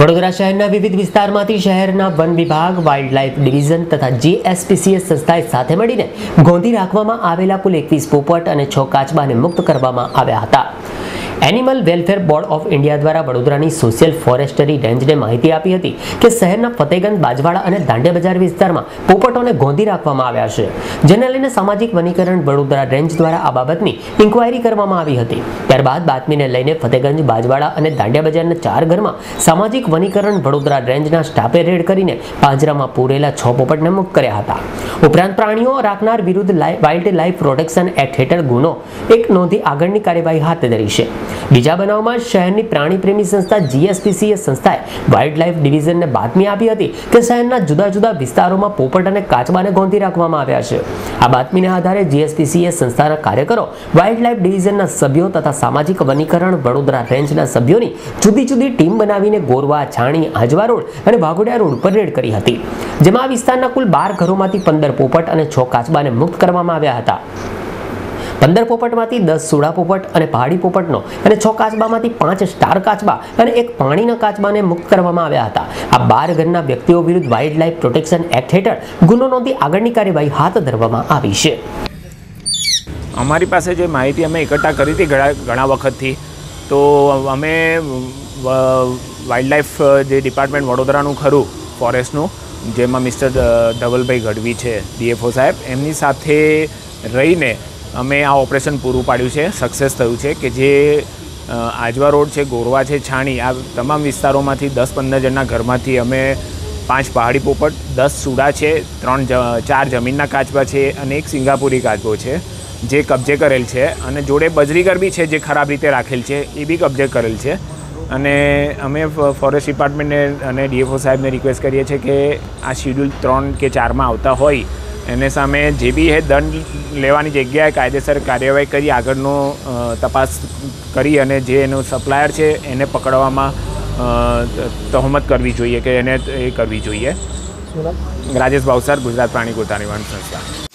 વડોદરા શહેરના વિવિધ વિસ્તારમાંથી શહેરના વન વિભાગ વાઇલ્ડ લાઇફ ડિવિઝન તથા જીએસપીસીએસ સંસ્થાએ સાથે મળીને ગોંધી રાખવામાં આવેલા કુલ એકવીસ પોપટ અને છ કાચબાને મુક્ત કરવામાં આવ્યા હતા. Animal welfare board of India દ્વારા વડોદરાની સોશિયલ ફોરેસ્ટરી રેન્જને માહિતી આપી હતી કે શહેરના ફતેગંજ, બાજવાડા અને દાંડિયા બજાર વિસ્તારમાં પોપટોને ગોંધી રાખવામાં આવ્યા છે. જેને લઈને સામાજિક વનીકરણ વડોદરા રેન્જ દ્વારા આ બાબતની ઇન્કવાયરી કરવામાં આવી હતી. ત્યારબાદ બાતમીને લઈને ફતેગંજ, બાજવાડા અને દાંડિયા બજારના ચાર ઘરમાં સામાજિક વનીકરણ વડોદરા રેન્જના સ્ટાફે રેડ કરીને પાંજરામાં પૂરેલા છ પોપટને મુક્ત કર્યા હતા. ઉપરાંત પ્રાણીઓ રાખનાર વિરુદ્ધ વાઇલ્ડ લાઇફ પ્રોટેક્શન એક્ટ હેઠળ ગુનો, એક નોંધી આગળની કાર્યવાહી હાથ ધરી છે. બીજા બનાવમાં શહેરની પ્રાણી પ્રેમી સંસ્થા જીએસપીસીએ સંસ્થાએ વાઇલ્ડ લાઇફ ડિવિઝનને બાતમી આપી હતી કે શહેરના જુદા જુદા વિસ્તારોમાં પોપટ અને કાચબાને ગોંધી રાખવામાં આવ્યા છે. આ બાતમીને આધારે જીએસપીસીએ સંસ્થાના કાર્યકરો વાઇલ્ડ લાઇફ ડિવિઝનના સભ્યો તથા સામાજિક વનીકરણ વડોદરા રેન્જના સભ્યોની જુદી જુદી ટીમ બનાવીને ગોરવા, છાણી આજવા રોડ અને વાઘોડિયા રોડ પર રેડ કરી હતી. જેમાં આ વિસ્તારના કુલ બાર ઘરોમાંથી પંદર પોપટ અને છ કાચબાને મુક્ત કરવામાં આવ્યા હતા. પંદર પોપટમાંથી દસ સુડા પોપટ અને પહાડી પોપટનો અને છ કાચબામાંથી પાંચ સ્ટાર કાચબા અને એક પાણીના કાચબાને મુક્ત કરવામાં આવ્યા હતા. આ બાર ઘરના વ્યક્તિઓ વિરુદ્ધ વાઇલ્ડ લાઇફ પ્રોટેક્શન એક્ટ હેઠળ ગુનો નોંધી આગળની કાર્યવાહી હાથ ધરવામાં આવી છે. અમારી પાસે જે માહિતી અમે એકઠા કરી હતી ઘણા ઘણા વખતથી, તો અમે વાઇલ્ડ લાઈફ જે ડિપાર્ટમેન્ટ વડોદરાનું ખરું, ફોરેસ્ટનું, જેમાં મિસ્ટર ધવલભાઈ ગઢવી છે, ડીએફઓ સાહેબ, એમની સાથે રહીને અમે આ ઓપરેશન પૂરું પાડ્યું છે સક્સેસ થયું છે કે જે આજવા રોડ છે, ગોરવા છે, છાણી, આ તમામ વિસ્તારોમાંથી દસ પંદર જણના ઘરમાંથી અમે પાંચ પહાડી પોપટ, દસ સુડા છે, ત્રણ ચાર જમીનના કાચબા છે અને એક સિંગાપુરી કાચબો છે, જે કબજે કરેલ છે અને જોડે બજરીગર બી છે જે ખરાબ રીતે રાખેલ છે, એ બી કબજે કરેલ છે. અને અમે ફોરેસ્ટ ડિપાર્ટમેન્ટને અને ડીએફઓ સાહેબને રિક્વેસ્ટ કરીએ છીએ કે આ શિડ્યુલ ત્રણ કે ચારમાં આવતા હોય એને સામે જે બી એ દંડ લેવાની જગ્યાએ કાયદેસર કાર્યવાહી કરી આગળનો તપાસ કરી અને જે એનો સપ્લાયર છે એને પકડવામાં તહોમત કરવી જોઈએ કે એને એ કરવી જોઈએ. રાજેશ ભાવસાર ગુજરાત પ્રાણી ગોતાની વન સંસ્થા.